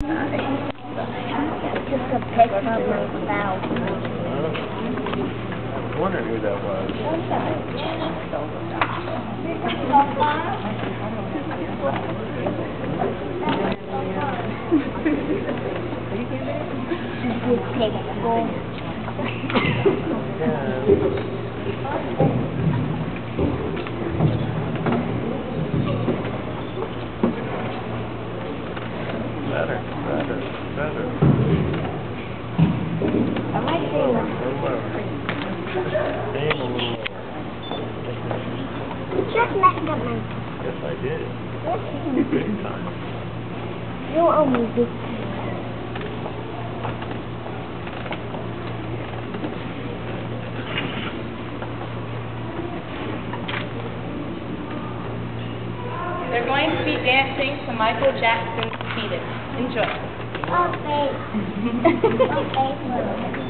Took a picture of myself. I was wondering who that was. Good picture. Better, You. They're going to be dancing to Michael Jackson's It. Enjoy. Okay. okay.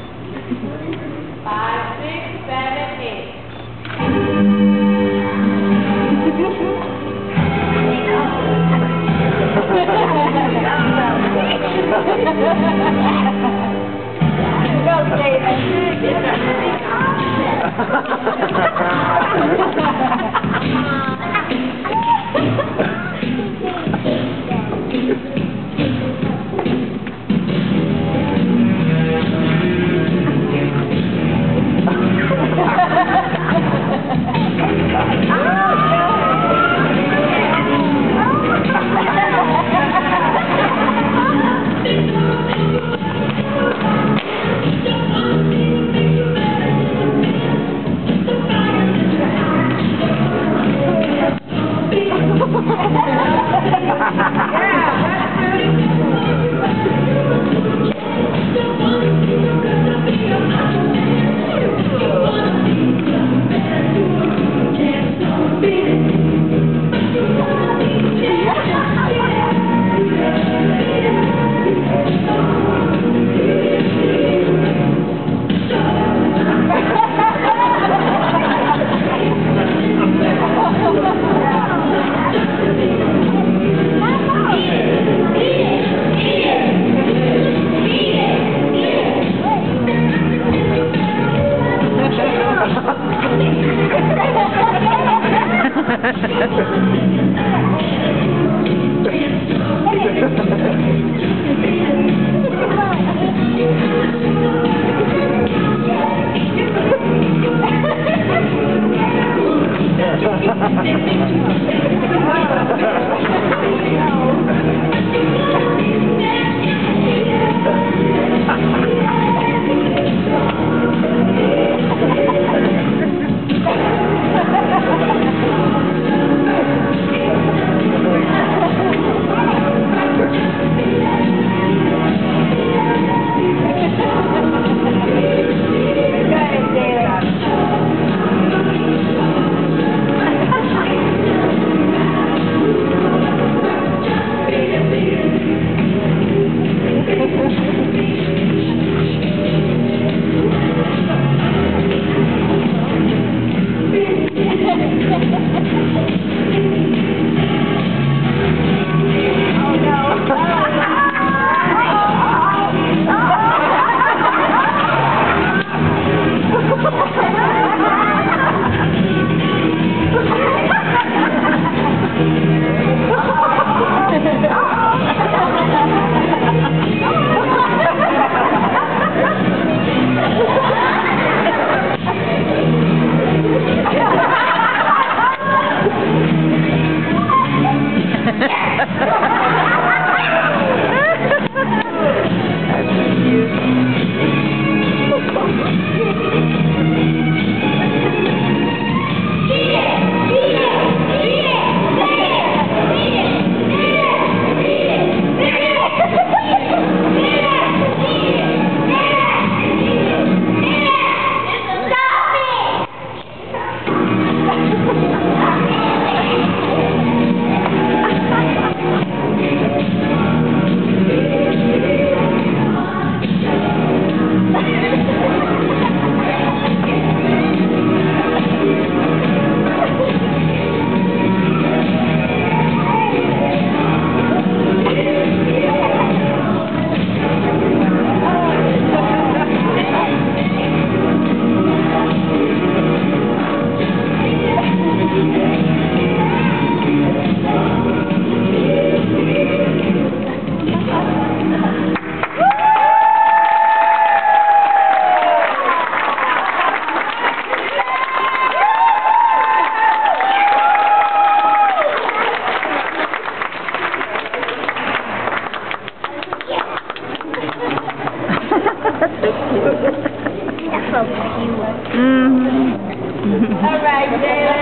Go, Ha ha ha ha. Mm-hmm. All right, Jayla.